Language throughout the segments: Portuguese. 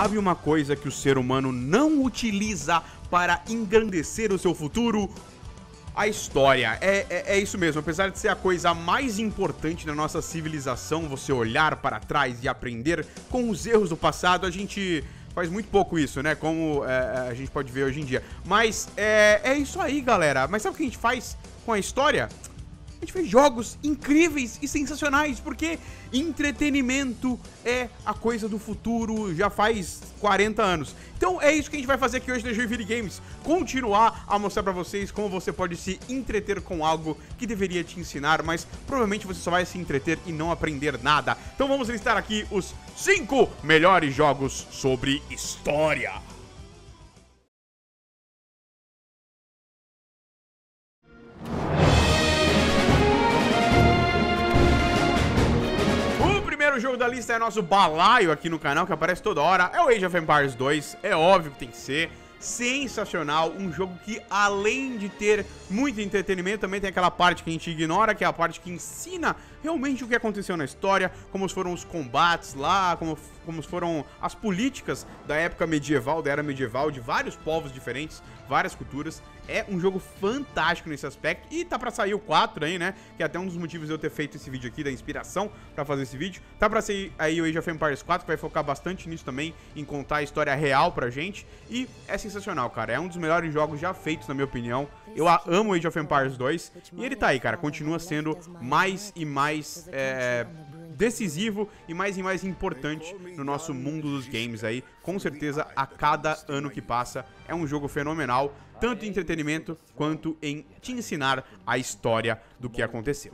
Sabe uma coisa que o ser humano não utiliza para engrandecer o seu futuro? A história. É, é, é, isso mesmo. Apesar de ser a coisa mais importante na nossa civilização, você olhar para trás e aprender com os erros do passado, a gente faz muito pouco isso, né? Como é, a gente pode ver hoje em dia. Mas é, é isso aí, galera. Mas sabe o que a gente faz com a história? A gente fez jogos incríveis e sensacionais, porque entretenimento é a coisa do futuro já faz 40 anos. Então é isso que a gente vai fazer aqui hoje na Joinville Games. Continuar a mostrar pra vocês como você pode se entreter com algo que deveria te ensinar, mas provavelmente você só vai se entreter e não aprender nada. Então vamos listar aqui os 5 melhores jogos sobre história. Primeiro jogo da lista é nosso balaio aqui no canal, que aparece toda hora. É o Age of Empires 2, é óbvio que tem que ser. Sensacional, um jogo que além de ter muito entretenimento, também tem aquela parte que a gente ignora, que é a parte que ensina realmente o que aconteceu na história, como foram os combates lá, como, como foram as políticas da época medieval, da era medieval, de vários povos diferentes, várias culturas. É um jogo fantástico nesse aspecto. E tá pra sair o 4 aí, né? Que é até um dos motivos de eu ter feito esse vídeo aqui, da inspiração pra fazer esse vídeo. Tá pra sair aí o Age of Empires 4, que vai focar bastante nisso também, em contar a história real pra gente. E é sensacional, cara. É um dos melhores jogos já feitos, na minha opinião. Eu amo Age of Empires 2. E ele tá aí, cara. Continua sendo mais e mais... É, decisivo e mais e mais importante no nosso mundo dos games aí. Com certeza, a cada ano que passa, é um jogo fenomenal, tanto em entretenimento quanto em te ensinar a história do que aconteceu.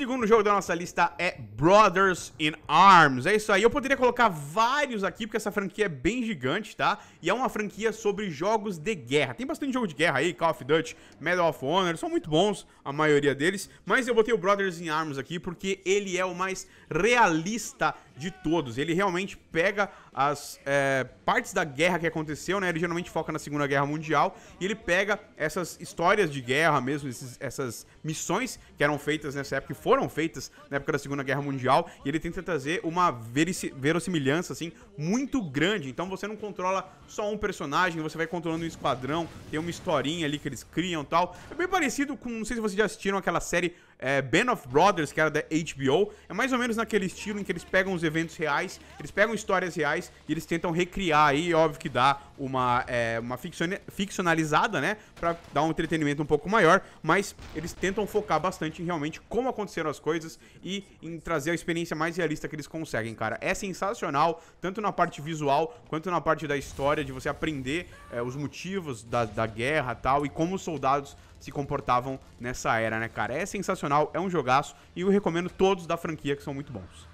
Segundo jogo da nossa lista é Brothers in Arms. É isso aí. Eu poderia colocar vários aqui, porque essa franquia é bem gigante, tá? E é uma franquia sobre jogos de guerra. Tem bastante jogo de guerra aí, Call of Duty, Medal of Honor, são muito bons, a maioria deles. Mas eu botei o Brothers in Arms aqui porque ele é o mais realista de todos. Ele realmente pega as é, partes da guerra que aconteceu, né? Ele geralmente foca na Segunda Guerra Mundial e ele pega essas histórias de guerra mesmo, esses, essas missões que eram feitas nessa época, que foram feitas na época da Segunda Guerra Mundial, e ele tenta trazer uma verossimilhança, assim, muito grande. Então você não controla só um personagem, você vai controlando um esquadrão, tem uma historinha ali que eles criam tal. É bem parecido com, não sei se vocês já assistiram aquela série é, Band of Brothers, que era da HBO. É mais ou menos naquele estilo em que eles pegam os eventos reais, eles pegam histórias reais e eles tentam recriar aí, óbvio que dá uma, é, uma ficcionalizada, né? Pra dar um entretenimento um pouco maior, mas eles tentam focar bastante em realmente como aconteceram as coisas e em trazer a experiência mais realista que eles conseguem, cara. É sensacional, tanto na parte visual quanto na parte da história, de você aprender é, os motivos da, da guerra tal, e como os soldados se comportavam nessa era, né, cara? É sensacional, é um jogaço e eu recomendo todos da franquia que são muito bons.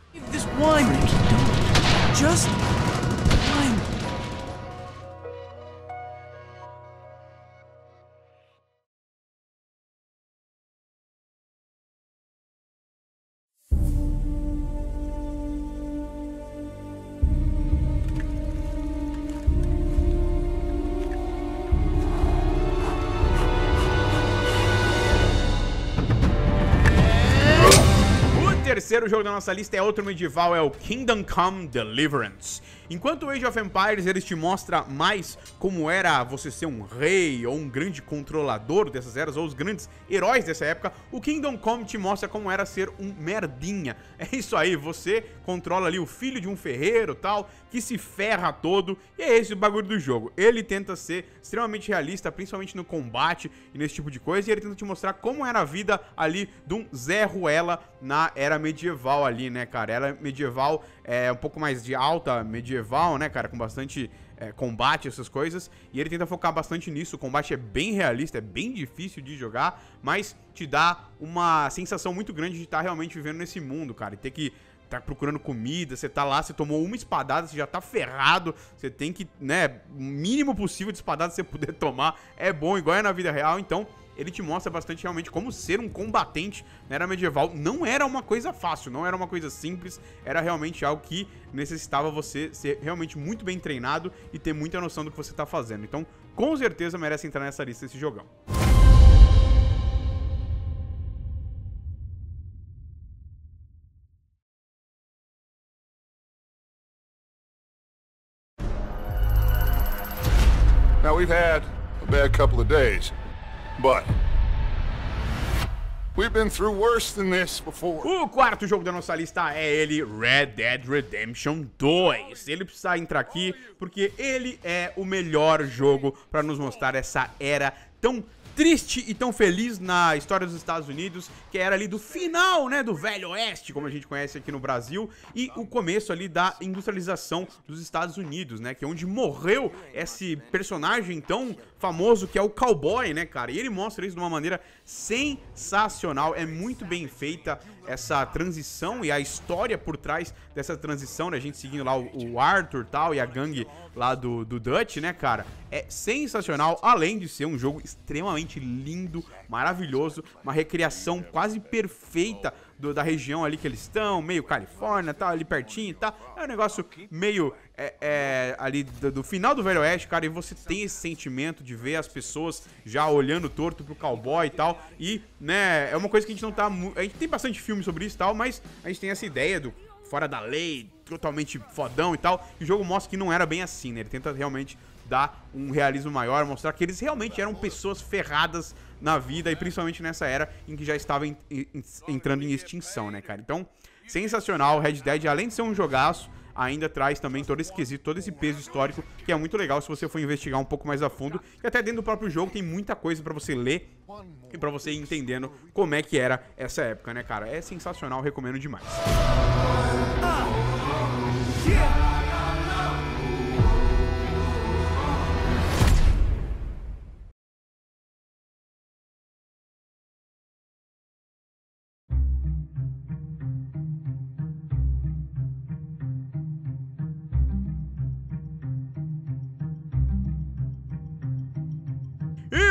Just terceiro jogo da nossa lista é outro medieval, é o Kingdom Come Deliverance. Enquanto Age of Empires eles te mostra mais como era você ser um rei ou um grande controlador dessas eras, ou os grandes heróis dessa época, o Kingdom Come te mostra como era ser um merdinha. É isso aí, você controla ali o filho de um ferreiro tal, que se ferra todo, e é esse o bagulho do jogo. Ele tenta ser extremamente realista, principalmente no combate e nesse tipo de coisa, e ele tenta te mostrar como era a vida ali de um Zé Ruela na era medieval ali, né, cara? Era medieval, é um pouco mais de alta medieval, né, cara? Com bastante é, combate, essas coisas. E ele tenta focar bastante nisso. O combate é bem realista, é bem difícil de jogar, mas te dá uma sensação muito grande de estar realmente vivendo nesse mundo, cara. E ter que tá procurando comida, você tá lá, você tomou uma espadada, você já tá ferrado, você tem que, né, o mínimo possível de espadada você puder tomar é bom, igual é na vida real, então ele te mostra bastante realmente como ser um combatente na era medieval não era uma coisa fácil, não era uma coisa simples, era realmente algo que necessitava você ser realmente muito bem treinado e ter muita noção do que você está fazendo. Então, com certeza merece entrar nessa lista esse jogão. Now, we've had a bad couple of days, but we've been through worse than this before. O quarto jogo da nossa lista é ele, Red Dead Redemption 2. Ele precisa entrar aqui porque ele é o melhor jogo para nos mostrar essa era tão triste e tão feliz na história dos Estados Unidos, que era ali do final, né, do Velho Oeste, como a gente conhece aqui no Brasil, e o começo ali da industrialização dos Estados Unidos, né, que é onde morreu esse personagem tão famoso que é o cowboy, né, cara? E ele mostra isso de uma maneira sensacional, é muito bem feita essa transição e a história por trás dessa transição, né, a gente seguindo lá o, Arthur tal e a gangue lá do, do Dutch, né, cara? É sensacional, além de ser um jogo extremamente lindo, maravilhoso, uma recriação quase perfeita do, da região ali que eles estão, meio Califórnia, tal, ali pertinho tal. É um negócio meio é, é, ali do, do, final do Velho Oeste, cara, e você tem esse sentimento de ver as pessoas já olhando torto pro cowboy e tal. E, né, é uma coisa que a gente não tá. A gente tem bastante filme sobre isso e tal, mas a gente tem essa ideia do fora da lei, totalmente fodão e tal. E o jogo mostra que não era bem assim, né? Ele tenta realmente dar um realismo maior, mostrar que eles realmente eram pessoas ferradas na vida e principalmente nessa era em que já estava entrando em extinção, né, cara? Então, sensacional. Red Dead, além de ser um jogaço, ainda traz também todo esse quesito, todo esse peso histórico, que é muito legal se você for investigar um pouco mais a fundo. E até dentro do próprio jogo tem muita coisa para você ler e para você ir entendendo como é que era essa época, né, cara? É sensacional, recomendo demais. Ah,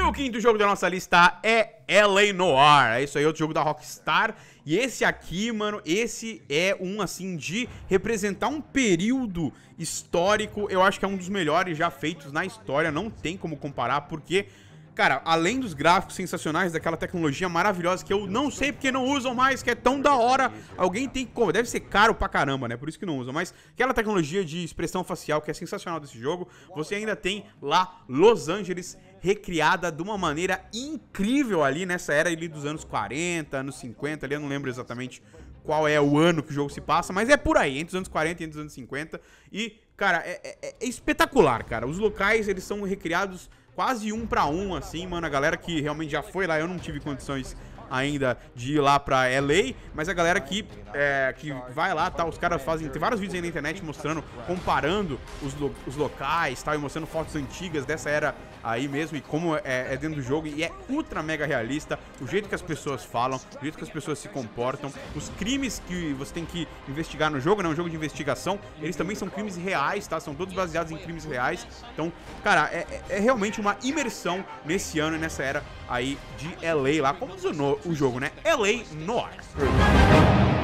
o quinto jogo da nossa lista é LA Noir. É isso aí, outro jogo da Rockstar. E esse aqui, mano, esse é um, assim, de representar um período histórico. Eu acho que é um dos melhores já feitos na história. Não tem como comparar, porque... Cara, além dos gráficos sensacionais, daquela tecnologia maravilhosa que eu não sei porque não usam mais, que é tão da hora. Alguém tem que. Deve ser caro pra caramba, né? Por isso que não usam. Mas aquela tecnologia de expressão facial que é sensacional desse jogo, você ainda tem lá Los Angeles recriada de uma maneira incrível ali nessa era ali dos anos 40, anos 50, ali eu não lembro exatamente qual é o ano que o jogo se passa, mas é por aí, entre os anos 40 e entre os anos 50. E, cara, é, é, é espetacular, cara. Os locais, eles são recriados quase um para um, assim, mano. A galera que realmente já foi lá, eu não tive condições ainda de ir lá pra LA, mas a galera que, é, que vai lá, tá, os caras fazem, tem vários vídeos aí na internet mostrando, comparando os, lo, os locais, tal, e mostrando fotos antigas dessa era aí mesmo, e como é, é, dentro do jogo, e é ultra mega realista, o jeito que as pessoas falam, o jeito que as pessoas se comportam, os crimes que você tem que investigar no jogo, né, um jogo de investigação, eles também são crimes reais, tá, são todos baseados em crimes reais, então, cara, é, é, é realmente uma imersão nesse ano e nessa era aí de LA lá, como diz o, o jogo, né? LA Noir.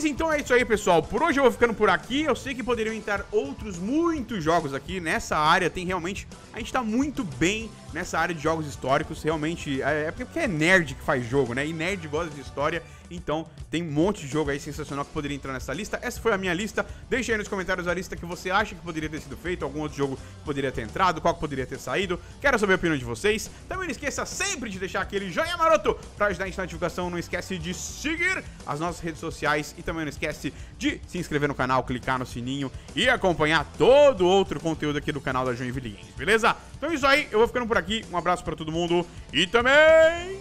Mas então é isso aí, pessoal. Por hoje eu vou ficando por aqui. Eu sei que poderiam entrar outros muitos jogos aqui nessa área. Tem realmente... A gente tá muito bem nessa área de jogos históricos. Realmente... É, é porque é nerd que faz jogo, né? E nerd gosta de história. Então, tem um monte de jogo aí sensacional que poderia entrar nessa lista. Essa foi a minha lista. Deixe aí nos comentários a lista que você acha que poderia ter sido feito, algum outro jogo que poderia ter entrado, qual que poderia ter saído. Quero saber a opinião de vocês. Também não esqueça sempre de deixar aquele joinha maroto para ajudar a gente na divulgação. Não esquece de seguir as nossas redes sociais e também não esquece de se inscrever no canal, clicar no sininho e acompanhar todo outro conteúdo aqui do canal da Joinville Games, beleza? Então é isso aí, eu vou ficando por aqui. Um abraço para todo mundo e também